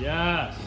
Yes.